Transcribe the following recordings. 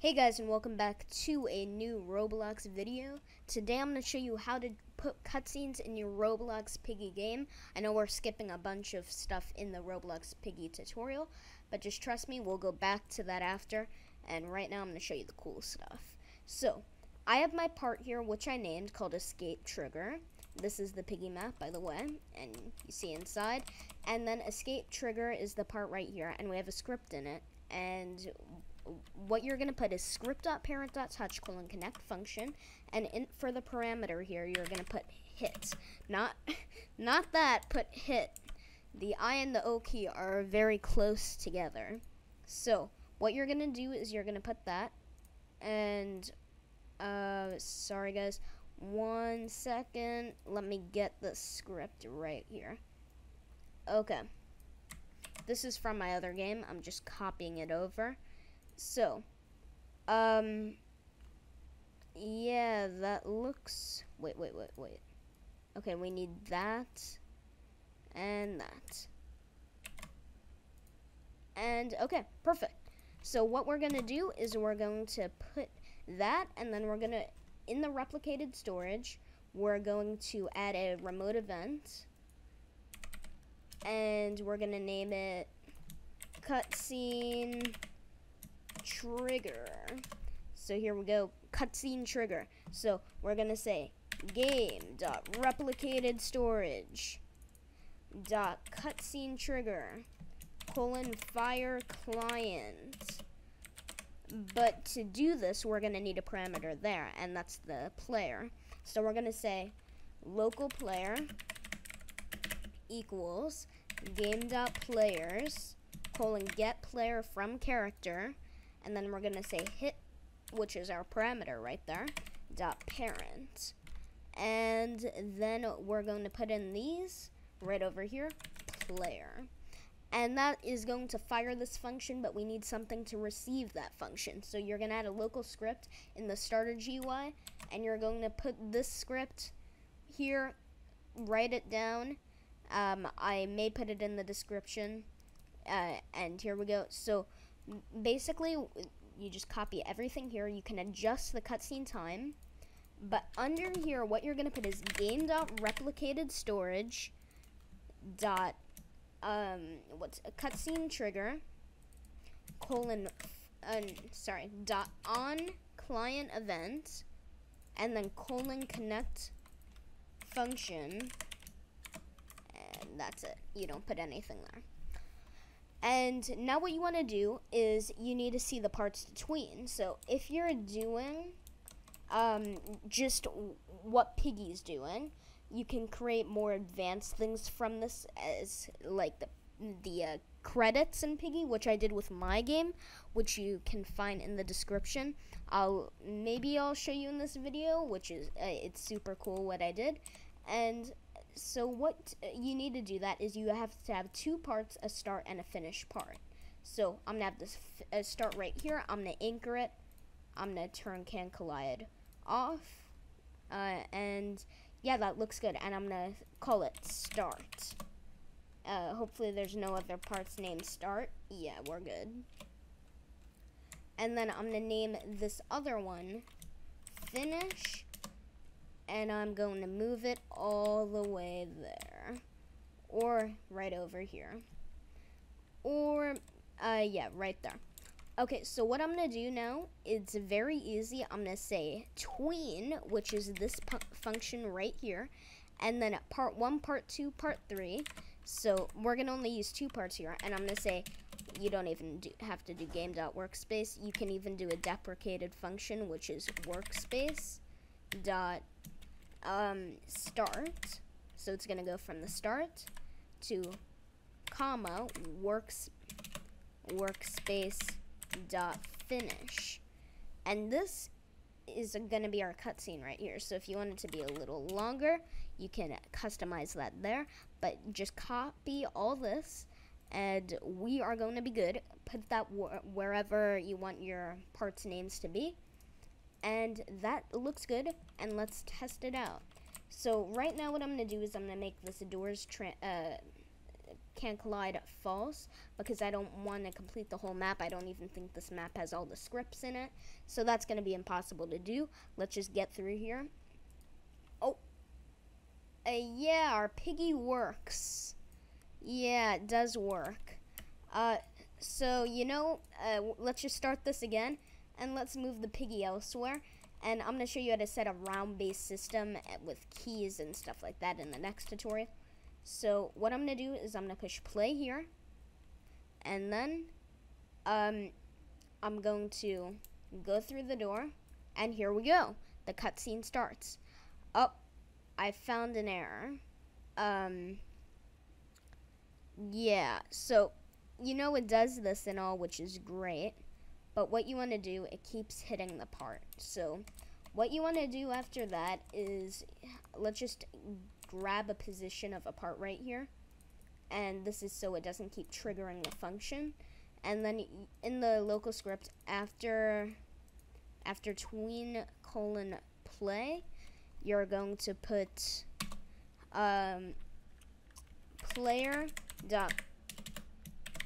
Hey guys and welcome back to a new Roblox video. Today I'm going to show you how to put cutscenes in your Roblox Piggy game. I know we're skipping a bunch of stuff in the Roblox Piggy tutorial, but just trust me, we'll go back to that after. And right now I'm going to show you the cool stuff. So, I have my part here which I named called Escape Trigger. This is the Piggy map, by the way, and you see inside. And then Escape Trigger is the part right here, and we have a script in it. And what you're going to put is script.parent.touch colon connect function and in, for the parameter here you're going to put hit. Not not that put hit. The i and the o key are very close together. So what you're going to do is you're going to put that and uh sorry guys. One second. Let me get the script right here. Okay. This is from my other game. I'm just copying it over so, um, yeah, that looks, wait, wait, wait, wait. Okay, we need that and that. And, okay, perfect. So what we're going to do is we're going to put that, and then we're going to, in the replicated storage, we're going to add a remote event, and we're going to name it cutscene trigger. So here we go, cutscene trigger. So we're gonna say game dot replicated storage dot cutscene trigger colon fire client. But to do this, we're gonna need a parameter there, and that's the player. So we're gonna say local player equals game dot players colon get player from character and then we're going to say hit, which is our parameter right there, dot parent. And then we're going to put in these right over here, player. And that is going to fire this function, but we need something to receive that function. So you're going to add a local script in the starter GUI, and you're going to put this script here, write it down. Um, I may put it in the description. Uh, and here we go. So basically, you just copy everything here. You can adjust the cutscene time. But under here, what you're going to put is game.replicated storage dot um what's a cutscene trigger colon uh, sorry dot on client event and then colon connect function and that's it you don't put anything there and now what you want to do is you need to see the parts between. So if you're doing um, just what Piggy's doing, you can create more advanced things from this as like the the uh, credits in Piggy, which I did with my game, which you can find in the description. I'll maybe I'll show you in this video, which is uh, it's super cool what I did, and so what you need to do that is you have to have two parts, a start and a finish part. So I'm gonna have this uh, start right here. I'm gonna anchor it. I'm gonna turn can collide off, uh, and yeah, that looks good. And I'm gonna call it start. Uh, hopefully there's no other parts named start. Yeah, we're good. And then I'm gonna name this other one finish and I'm going to move it all the way there. Or right over here. Or uh, yeah right there. Okay so what I'm gonna do now it's very easy. I'm gonna say tween which is this function right here and then part one part two part three. So we're gonna only use two parts here and I'm gonna say you don't even do, have to do game.workspace you can even do a deprecated function which is workspace dot um, start. So it's going to go from the start to comma works workspace dot finish. And this is going to be our cutscene right here. So if you want it to be a little longer, you can customize that there. But just copy all this and we are going to be good. Put that wh wherever you want your parts names to be and that looks good and let's test it out so right now what I'm gonna do is I'm gonna make this doors uh, can't collide false because I don't want to complete the whole map. I don't even think this map has all the scripts in it. So that's to be impossible to do. Let's just get through here. Oh. Uh, yeah, our piggy works. Yeah, it does work. Uh, so, you know, uh, let's just start this again. And let's move the piggy elsewhere. And I'm going to show you how to set a round-based system uh, with keys and stuff like that in the next tutorial. So what I'm going to do is I'm going to push play here. And then um, I'm going to go through the door. And here we go. The cutscene starts. Oh, I found an error. Um, yeah, so you know it does this and all, which is great. But what you want to do, it keeps hitting the part. So what you want to do after that is, let's just grab a position of a part right here. And this is so it doesn't keep triggering the function. And then in the local script, after after tween colon play, you're going to put um, player dot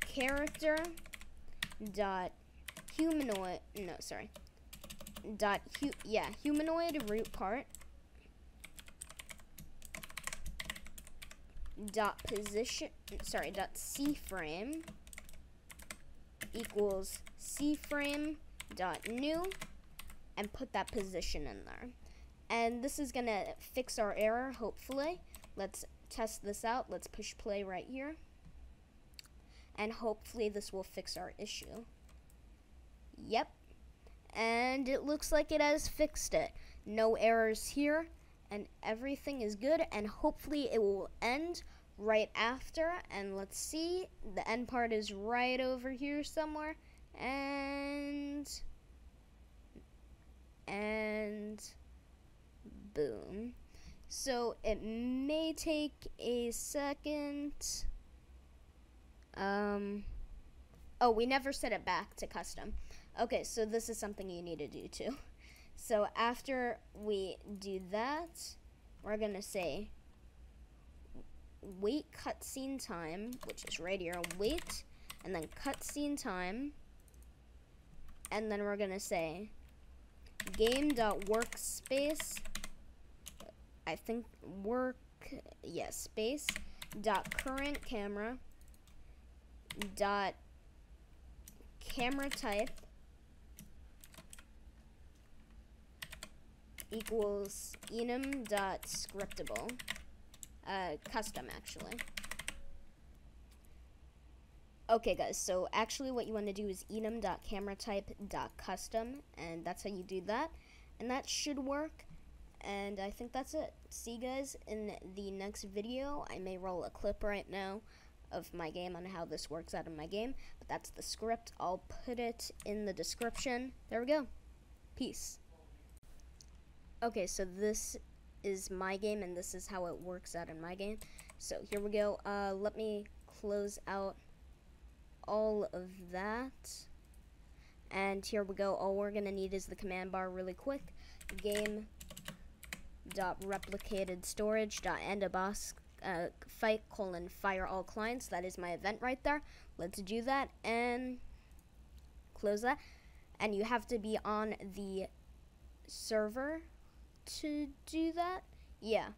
character dot humanoid no sorry. Dot hu yeah humanoid root part. Dot position sorry dot c frame equals c frame dot new and put that position in there. And this is gonna fix our error hopefully. Let's test this out. Let's push play right here. And hopefully this will fix our issue yep. And it looks like it has fixed it. No errors here and everything is good and hopefully it will end right after. And let's see the end part is right over here somewhere. And and boom. So it may take a second. Um oh we never set it back to custom okay so this is something you need to do too. So after we do that, we're going to say wait cutscene time, which is right here, wait, and then cutscene time, and then we're going to say game.workspace, I think work, yes, yeah, space, dot current camera, dot camera type, equals enum.scriptable. Uh, custom, actually. Okay, guys, so actually what you want to do is enum.cameratype.custom, and that's how you do that. And that should work, and I think that's it. See you guys in the next video. I may roll a clip right now of my game on how this works out in my game, but that's the script. I'll put it in the description. There we go. Peace. Okay, so this is my game, and this is how it works out in my game. So here we go. Uh, let me close out all of that. And here we go. All we're going to need is the command bar really quick. Game dot replicated storage dot end a boss uh, fight colon fire all clients. That is my event right there. Let's do that and close that. And you have to be on the server to do that? Yeah.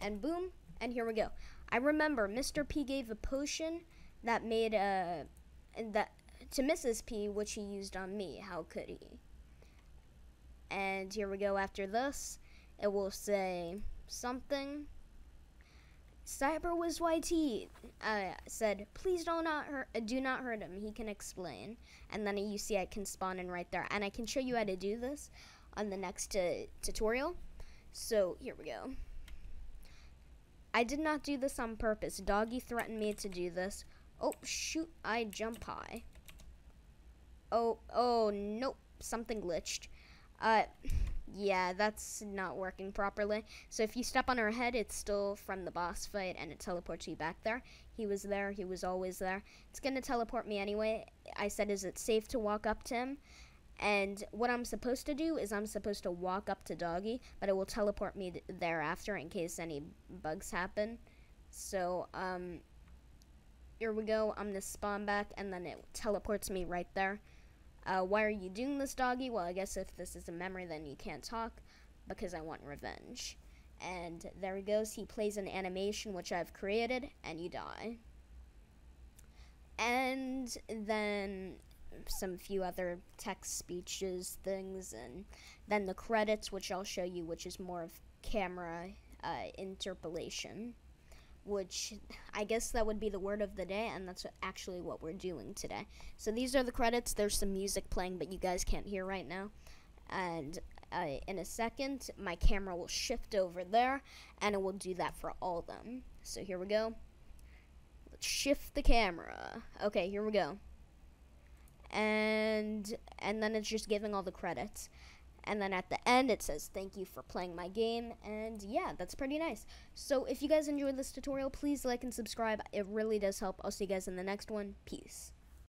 And boom, and here we go. I remember Mr. P gave a potion that made a uh, that to Mrs. P, which he used on me. How could he? And here we go. After this, it will say something. Cyberwiz YT uh, said, "Please do not hurt, uh, do not hurt him. He can explain." And then you see I can spawn in right there, and I can show you how to do this on the next uh, tutorial. So here we go. I did not do this on purpose. Doggy threatened me to do this. Oh, shoot, I jump high. Oh, oh, nope, something glitched. Uh, yeah, that's not working properly. So if you step on her head, it's still from the boss fight, and it teleports you back there. He was there, he was always there. It's gonna teleport me anyway. I said, is it safe to walk up to him? And what I'm supposed to do is I'm supposed to walk up to Doggy, but it will teleport me th thereafter in case any bugs happen. So, um, here we go. I'm gonna spawn back, and then it teleports me right there. Uh, why are you doing this, doggy? Well, I guess if this is a memory, then you can't talk, because I want revenge. And there he goes. He plays an animation which I've created, and you die. And then some few other text speeches things, and then the credits, which I'll show you, which is more of camera uh, interpolation which I guess that would be the word of the day, and that's actually what we're doing today. So these are the credits. There's some music playing, but you guys can't hear right now. And uh, in a second, my camera will shift over there, and it will do that for all of them. So here we go. Let's shift the camera. Okay, here we go. And and then it's just giving all the credits. And then at the end, it says, thank you for playing my game. And yeah, that's pretty nice. So if you guys enjoyed this tutorial, please like and subscribe. It really does help. I'll see you guys in the next one. Peace.